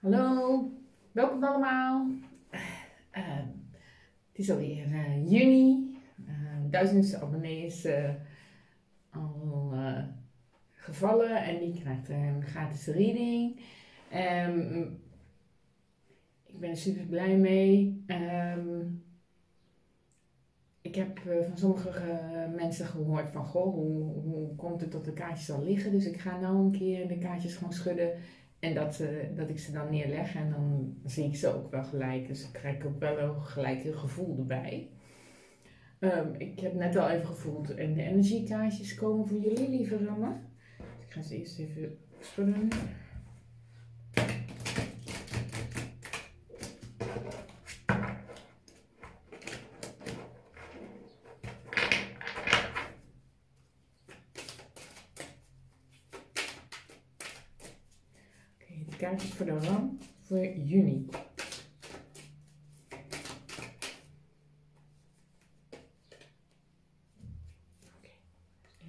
Hallo, welkom allemaal. Uh, het is alweer uh, juni. Uh, duizendste abonnee is al gevallen en die krijgt een gratis reading. Um, ik ben er super blij mee. Um, ik heb van sommige mensen gehoord van, goh, hoe, hoe komt het dat de kaartjes al liggen? Dus ik ga nou een keer de kaartjes gewoon schudden en dat, uh, dat ik ze dan neerleg en dan zie ik ze ook wel gelijk. Dus ik krijg ook wel gelijk een gevoel erbij. Um, ik heb net al even gevoeld en de energiekaartjes komen voor jullie, lieve Rammen. Ik ga ze eerst even schudden. Kaartjes voor de ram voor juni.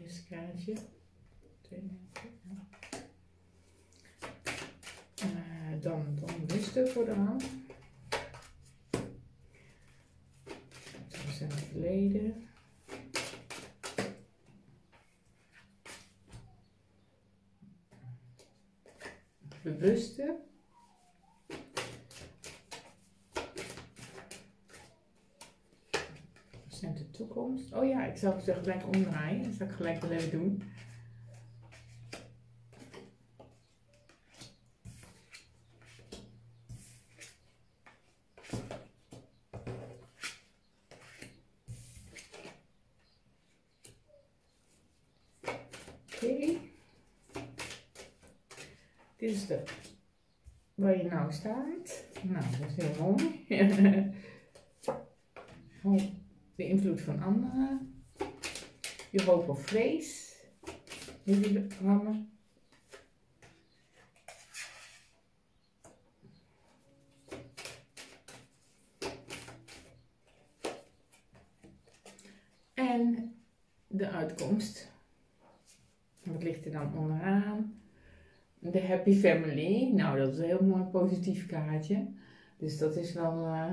Eerste kaartje. Uh, dan, dan rusten voor de ram. We zijn het verleden. Bewuste. de toekomst. Oh ja, ik zal het gelijk omdraaien. Dat zal ik gelijk wel even doen. Oké. Dit is de, waar je nou staat. Nou, dat is heel mooi. de invloed van anderen. Je hoop of vrees. Jullie rammen. En de uitkomst. Wat ligt er dan onderaan? De Happy Family. Nou, dat is een heel mooi positief kaartje. Dus dat is wel uh,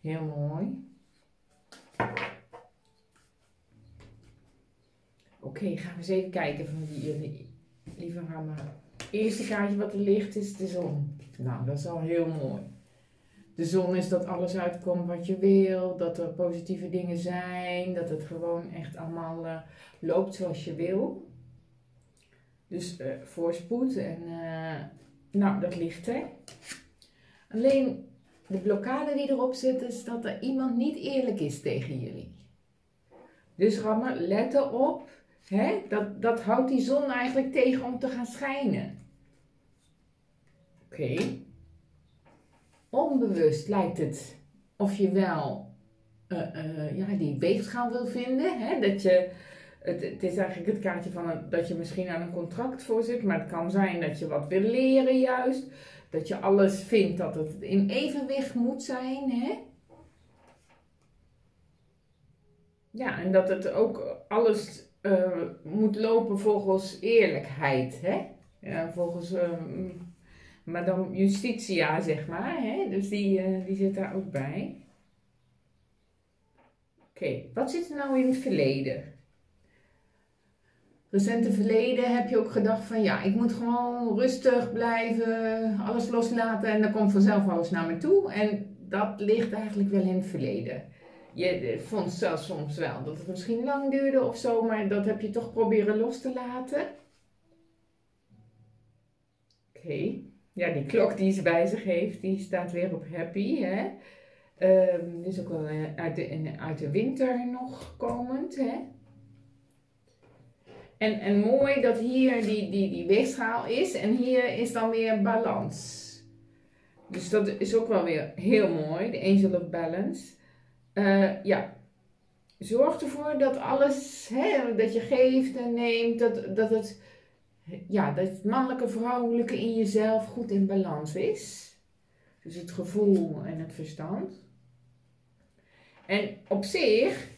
heel mooi. Oké, gaan we eens even kijken van jullie, lieve Hammer. Het eerste kaartje wat er ligt is de zon. Nou, dat is al heel mooi. De zon is dat alles uitkomt wat je wil, dat er positieve dingen zijn, dat het gewoon echt allemaal uh, loopt zoals je wil. Dus uh, voorspoed en uh, nou, dat ligt er. Alleen de blokkade die erop zit is dat er iemand niet eerlijk is tegen jullie. Dus Rammer, let erop. Hè? Dat, dat houdt die zon eigenlijk tegen om te gaan schijnen. Oké. Onbewust lijkt het of je wel uh, ja, die weegschaal wil vinden. Hè? Dat je het, is eigenlijk het kaartje van dat je misschien aan een contract voor zit, maar het kan zijn dat je wat wil leren juist. Dat je alles vindt dat het in evenwicht moet zijn. Hè? Ja, en dat het ook alles uh, moet lopen volgens eerlijkheid. Hè? Ja, volgens uh, Madame Justitia, zeg maar. Hè? Dus die, uh, die zit daar ook bij. Oké, wat zit er nou in het verleden? Recente verleden heb je ook gedacht van ja, ik moet gewoon rustig blijven, alles loslaten en dan komt vanzelf alles naar me toe. En dat ligt eigenlijk wel in het verleden. Je vond zelfs soms wel dat het misschien lang duurde of zo, maar dat heb je toch proberen los te laten. Oké, ja, die klok die ze bij zich heeft, die staat weer op happy. Hè? Um, die is ook wel eh, uit de, uit de winter nog komend. Hè? En, en mooi dat hier die, die, die weegschaal is en hier is dan weer balans. Dus dat is ook wel weer heel mooi, de Angel of Balance. Uh, ja, zorg ervoor dat alles, hè, dat je geeft en neemt, dat, dat, het, ja, dat het mannelijke, vrouwelijke in jezelf goed in balans is. Dus het gevoel en het verstand. En op zich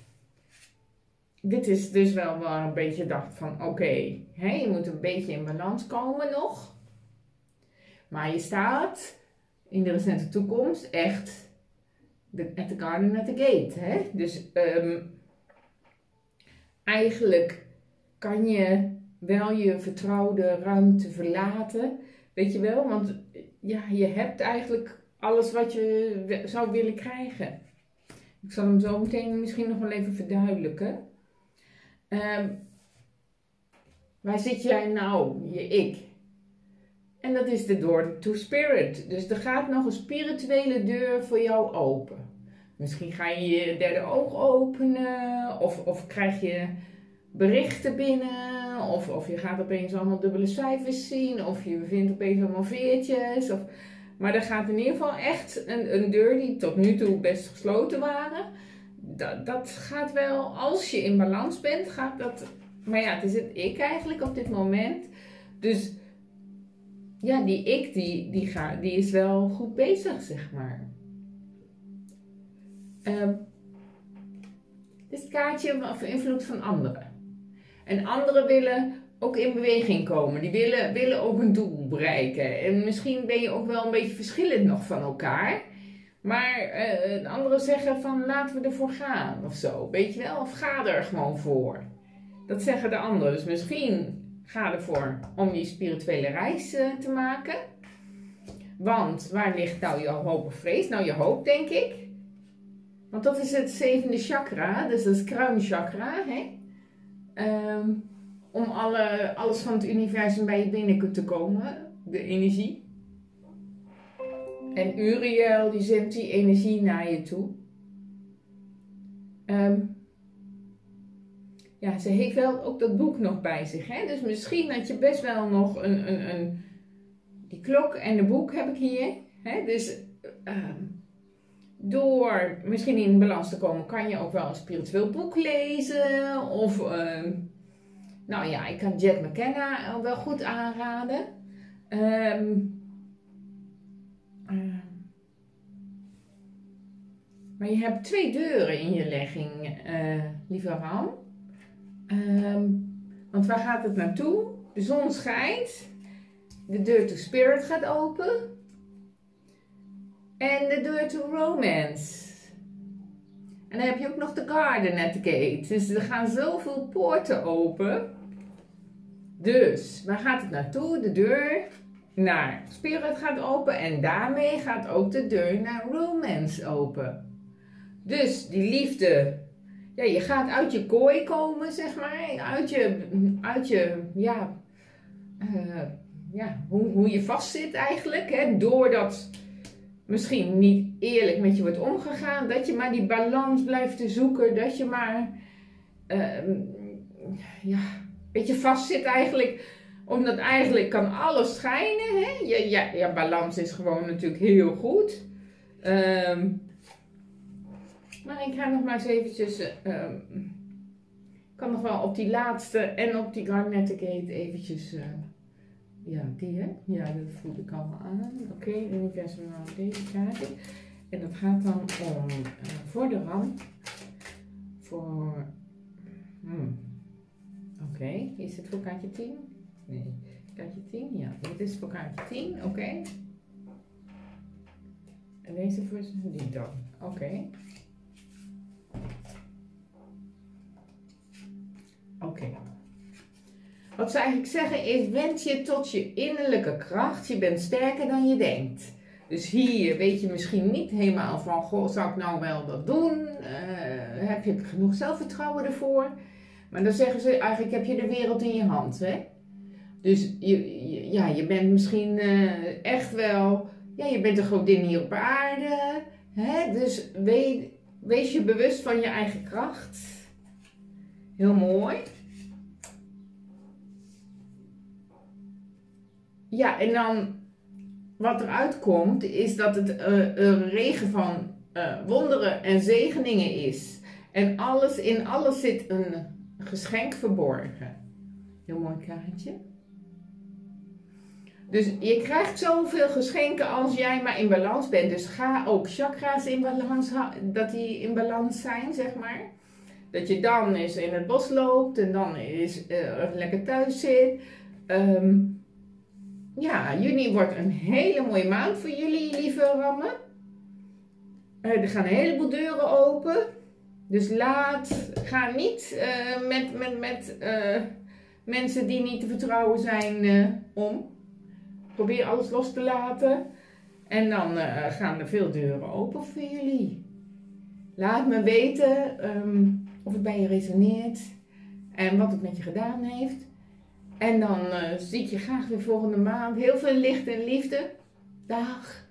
dit is dus wel waar een beetje dacht van oké, je moet een beetje in balans komen nog. Maar je staat in de recente toekomst echt de, at the garden at the gate. Hè? Dus ehm, eigenlijk kan je wel je vertrouwde ruimte verlaten. Weet je wel? Want ja, je hebt eigenlijk alles wat je zou willen krijgen. Ik zal hem zo meteen misschien nog wel even verduidelijken. Um, waar zit jij nou, je ik? En dat is de door to spirit. Dus er gaat nog een spirituele deur voor jou open. Misschien ga je je derde oog openen, of, of krijg je berichten binnen, of, of je gaat opeens allemaal dubbele cijfers zien, of je vindt opeens allemaal veertjes. Of, maar er gaat in ieder geval echt een, een deur die tot nu toe best gesloten waren. Dat, dat gaat wel, als je in balans bent, gaat dat. Maar ja, het is het ik eigenlijk op dit moment. Dus ja, die ik, die, die, ga, die is wel goed bezig, zeg maar. Um, dit is het kaartje van invloed van anderen. En anderen willen ook in beweging komen. Die willen, willen ook een doel bereiken. En misschien ben je ook wel een beetje verschillend nog van elkaar. Maar uh, anderen zeggen van laten we ervoor gaan of zo. Weet je wel? Of ga er gewoon voor. Dat zeggen de anderen. Dus misschien ga ervoor om die spirituele reis uh, te maken. Want waar ligt nou je hoop of vrees? Nou, je hoop, denk ik. Want dat is het zevende chakra, dus dat is kruinchakra. Hè? Um, om alle, alles van het universum bij je binnen te komen, de energie. En Uriel die zendt die energie naar je toe. Um, ja, ze heeft wel ook dat boek nog bij zich. Hè? Dus misschien dat je best wel nog een, een, een die klok en de boek heb ik hier. Hè? Dus ehm, door misschien in balans te komen, kan je ook wel een spiritueel boek lezen. Of, uh, nou ja, ik kan Jack McKenna wel goed aanraden. Um, maar je hebt twee deuren in je legging, uh, lieve Ram. Um, want waar gaat het naartoe? De zon schijnt. De deur to spirit gaat open. En de deur to romance. En dan heb je ook nog de garden at the gate. Dus er gaan zoveel poorten open. Dus, waar gaat het naartoe? De deur naar spirit gaat open. En daarmee gaat ook de deur naar romance open. Dus die liefde ja, je gaat uit je kooi komen, zeg maar. Uit je, uit je ja, uh, ja hoe, hoe je vastzit eigenlijk. Hè, doordat misschien niet eerlijk met je wordt omgegaan. Dat je maar die balans blijft te zoeken. Dat je maar, uh, ja, een beetje vastzit eigenlijk omdat eigenlijk kan alles schijnen. Hè? Ja, ja, balans is gewoon natuurlijk heel goed. Um, maar ik ga nog maar eens eventjes... Uh, ik kan nog wel op die laatste en op die Garnet Gate eventjes... Uh, ja, die hè? Ja, dat voel ik allemaal aan. Oké, okay, universum deze kaart. En dat gaat dan om uh, voor de rand. Voor... Hmm. Oké, is het voor kaartje 10? Nee. Kaartje 10? Ja, dit is voor kaartje 10. Oké. En deze voor die dan. Oké. Oké. Wat ze eigenlijk zeggen is, wend je tot je innerlijke kracht. Je bent sterker dan je denkt. Dus hier weet je misschien niet helemaal van, goh, zou ik nou wel dat doen? Uh, heb je genoeg zelfvertrouwen ervoor? Maar dan zeggen ze, eigenlijk heb je de wereld in je hand, hè? Dus je, ja, je bent misschien uh, echt wel, ja, je bent een godin hier op aarde. Hè? Dus wees, wees je bewust van je eigen kracht. Heel mooi. Ja, en dan wat eruit komt, is dat het uh, een regen van uh, wonderen en zegeningen is. En alles, in alles zit een geschenk verborgen. Heel mooi kaartje. Dus je krijgt zoveel geschenken als jij maar in balans bent. Dus ga ook chakra's in balans, dat die in balans zijn, zeg maar. Dat je dan eens in het bos loopt en dan eens uh, lekker thuis zit. Um, ja, juni wordt een hele mooie maand voor jullie, lieve rammen. Eh, er gaan een heleboel deuren open. Dus laat, ga niet uh, met, met, met mensen die niet te vertrouwen zijn om. Probeer alles los te laten. En dan gaan er veel deuren open voor jullie. Laat me weten um, of het bij je resoneert en wat het met je gedaan heeft. En dan zie ik je graag weer volgende maand. Heel veel licht en liefde. Dag.